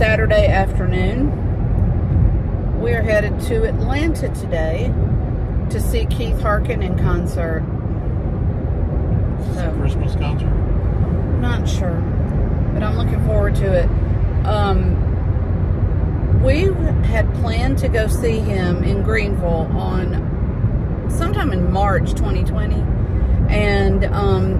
Saturday afternoon. We're headed to Atlanta today to see Keith Harkin in concert. So, Christmas concert? Not sure, but I'm looking forward to it. Um, we had planned to go see him in Greenville on sometime in March 2020, and um,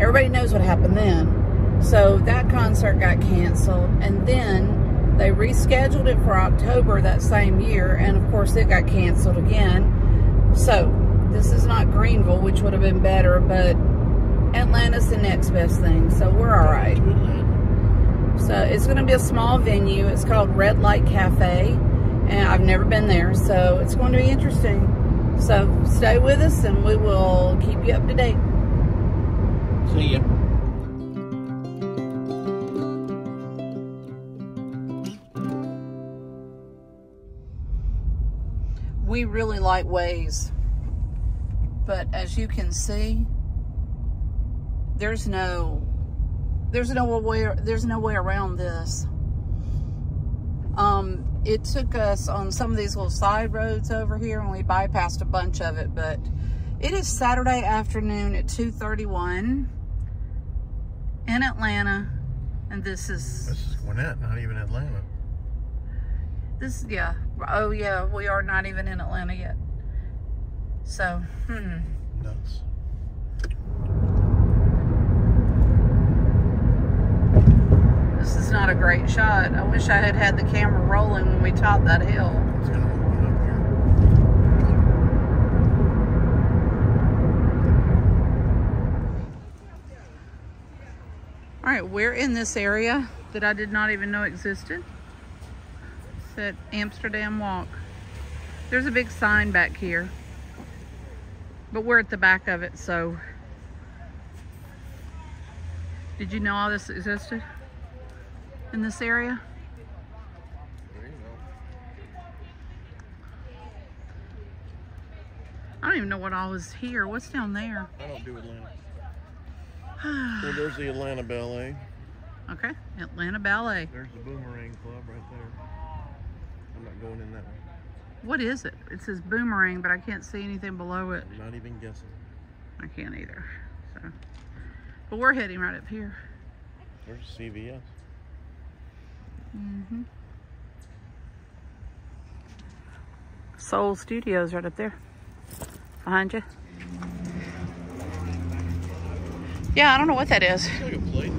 everybody knows what happened then. So that concert got canceled, and then they rescheduled it for October that same year, and of course it got canceled again. So this is not Greenville, which would have been better, but Atlanta's the next best thing, so we're all right. So it's going to be a small venue. It's called Red Light Cafe, and I've never been there, so it's going to be interesting. So stay with us, and we will keep you up to date. See ya. We really like Waze, but as you can see, there's no there's no way there's no way around this. Um, it took us on some of these little side roads over here and we bypassed a bunch of it, but it is Saturday afternoon at 2.31 in Atlanta. And this is... This is Gwinnett, not even Atlanta. This, yeah. Oh, yeah, we are not even in Atlanta yet. So, hmm. Nuts. This is not a great shot. I wish I had had the camera rolling when we topped that hill. All right, we're in this area that I did not even know existed. It's at Amsterdam Walk. There's a big sign back here, but we're at the back of it, so. Did you know all this existed? in this area? I don't even know what all is here. What's down there? I don't do Atlanta. well, there's the Atlanta Ballet. Okay, Atlanta Ballet. There's the Boomerang Club right there. Not going in that way. What is it? It says Boomerang, but I can't see anything below it. I'm not even guessing. I can't either. So, but we're heading right up here. There's CVS. Mm-hmm. Soul Studios right up there. Behind you. Yeah, I don't know what that is. Like plate,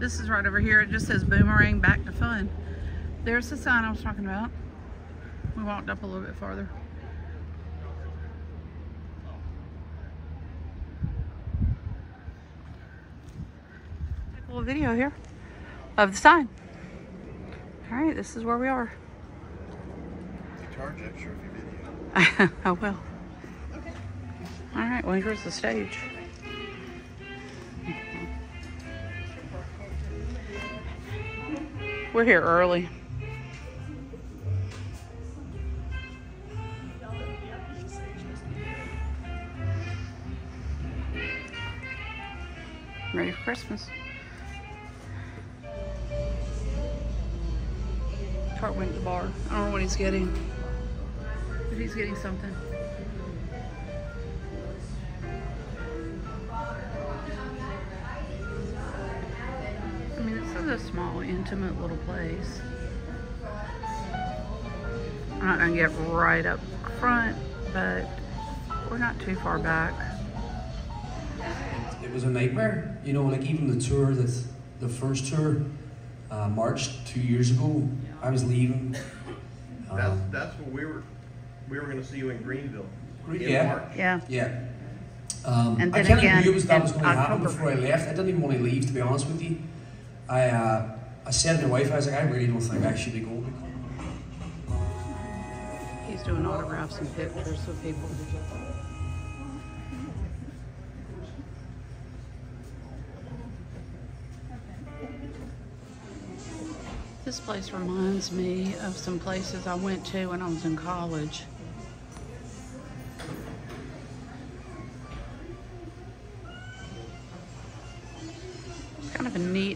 this is right over here. It just says Boomerang Back to Fun. There's the sign I was talking about. We walked up a little bit farther. Take a little video here of the sign. All right, this is where we are. Charge extra if you video. I will. Okay. All right, well, here's the stage. We're here early. Ready for Christmas. Tart went to the bar. I don't know what he's getting. But he's getting something. Is a small, intimate little place. I'm not gonna get right up front, but we're not too far back. It was a nightmare, you know, like even the tour that the first tour, uh, March two years ago, I was leaving. That's, um, that's what we were, we were gonna see you in Greenville. in yeah. March. Yeah. Yeah. Um, And I then kind of again knew it was, that was going to happen before I left. I didn't even want to leave, to be honest with you. I uh, I said to my wife, I was like, I really don't think I should be going. He's doing autographs and pictures with people. This place reminds me of some places I went to when I was in college.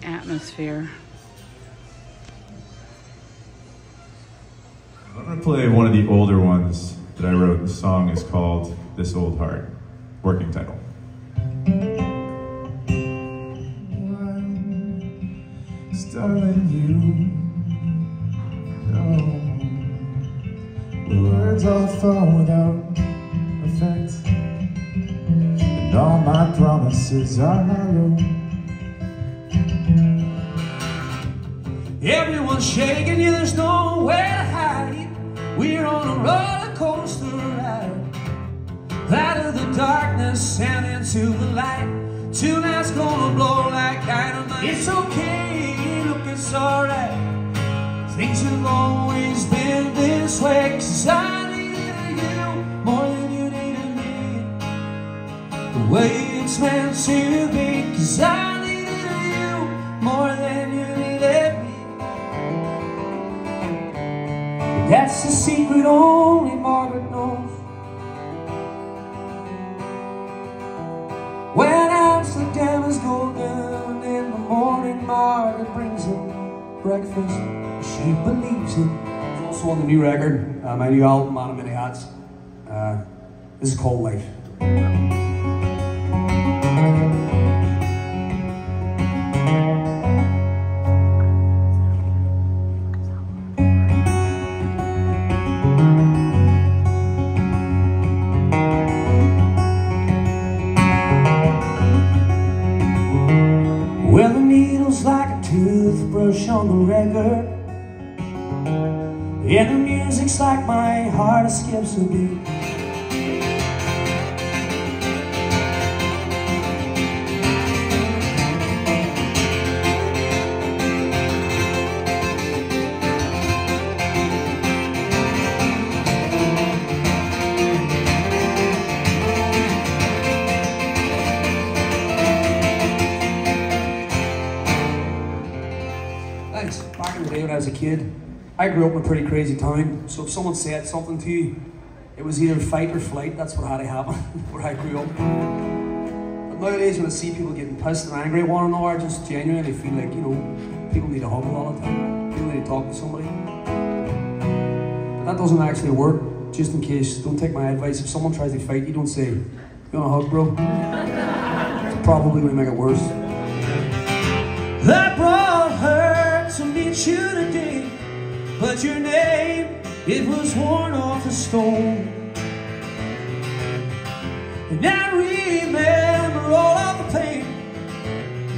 Atmosphere. I'm going to play one of the older ones that I wrote. The song is called This Old Heart, working title. Starling, you know words all fall without effect, and all my promises are hollow. Shaking you, there's nowhere to hide. We're on a roller coaster ride. Out of the darkness and into the light. Tonight's gonna blow like dynamite. It's okay, look, it's alright. Things have always been this way. Cause I needed you more than you needed me. The way it's meant to be. Cause I That's the secret only Margaret knows. When Amsterdam is golden in the morning, Margaret brings him breakfast. She believes it. It's also on the new record, uh, my new album, of Many Hats. Uh, this is called Life. And the music's like my heart skips a beat. Thanks. Back in the day when I was a kid, I grew up in a pretty crazy town. So if someone said something to you, it was either fight or flight. That's what had to happen where I grew up. But nowadays, when I see people getting pissed and angry at one another, I just genuinely feel like, you know, people need a hug all the time. People need to talk to somebody. But that doesn't actually work. Just in case, don't take my advice. If someone tries to fight, you don't say, You want a hug, bro? It's probably going to make it worse. That brought but your name, it was worn off a stone. And I remember all of the pain,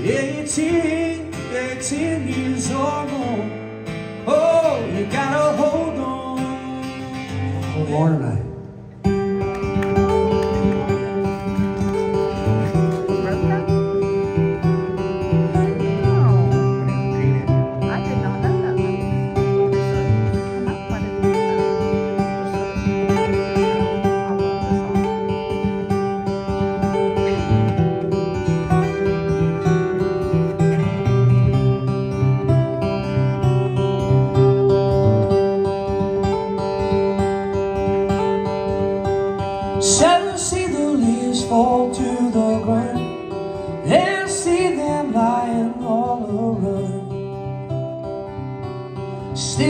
18, 18 years or more. Oh, you gotta hold on. Hold on tonight.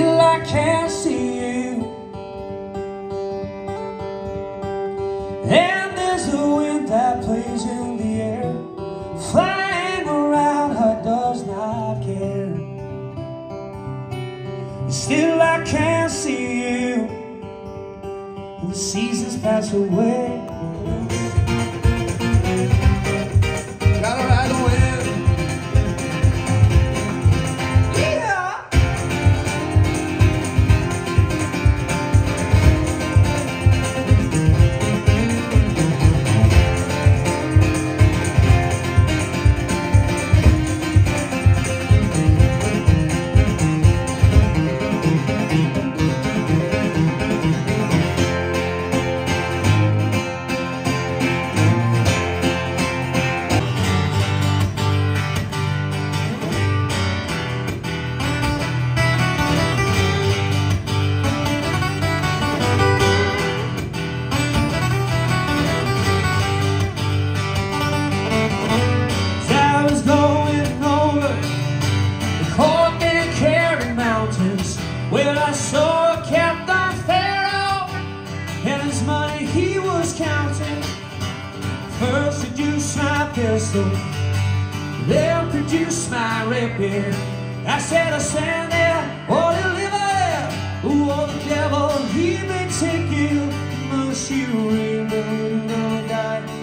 Still I can't see you And there's a wind that plays in the air Flying around her does not care Still I can't see you and the seasons pass away. Pistol. They'll produce my record. I said, I stand there, or deliver. Oh, the devil, he may take you. Must you gonna die?